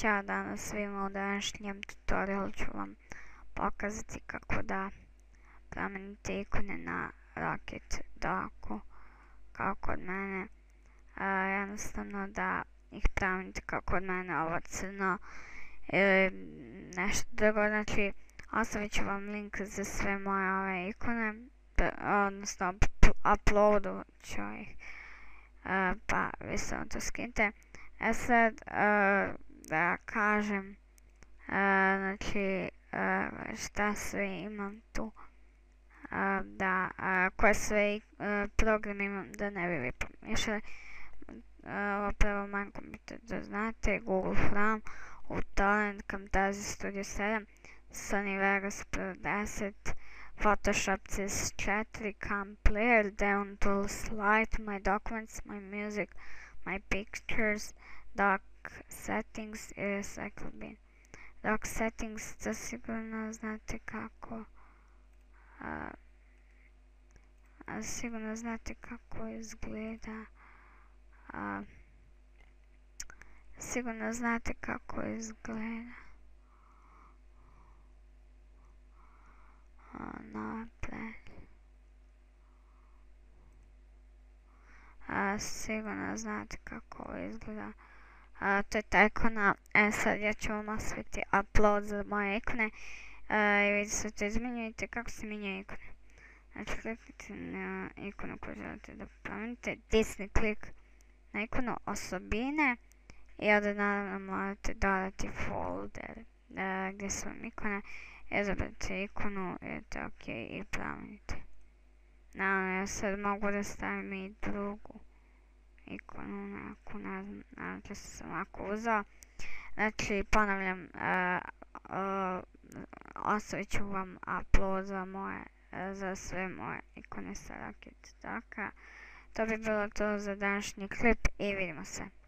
Ćao danas svima u današnjem tutorialu ću vam pokazati kako da promijenite ikone na Rocket Docku kao kod mene. jednostavno da ih promijenite kao kod mene ovo crno ili nešto drugo. Znači ostavit ću vam link za sve moje ove ikone, odnosno uploadu ću ih. pa vi samo to skinite. E sad, da kažem, uh, znači, uh, šta sve imam tu, da, koje sve programe imam, da ne bi vi pomiješali. Ovo prvo manj da znate, Google Chrome, Utalent, Camtasia Studio 7, Sony Vegas Pro 10, Photoshop CS4, Cam Player, Devon Tools Lite, My Documents, My Music, My Pictures, Doc Settings i Recycle Bin. Doc Settings, to sigurno znate kako a, sigurno znate kako izgleda a, sigurno znate kako izgleda napred sigurno znate kako izgleda to je ta ikona. E sad ja ću vam osviti upload za moje ikone. I vidite se to izmenjujete kako se mijenjaju ikone. Znači kliknite na ikonu koju želite da promijenite. Desni klik na ikonu osobine. I onda naravno morate dodati folder gdje su vam ikone. Izabrate ikonu, ok i promijenite. Naravno ja sad mogu da stavim i drugu ikonu neku, ne znam, sam ovako uzao. Znači, ponavljam, ostavit ću vam upload za moje, za sve moje ikone sa Rocket To bi bilo to za današnji klip i vidimo se.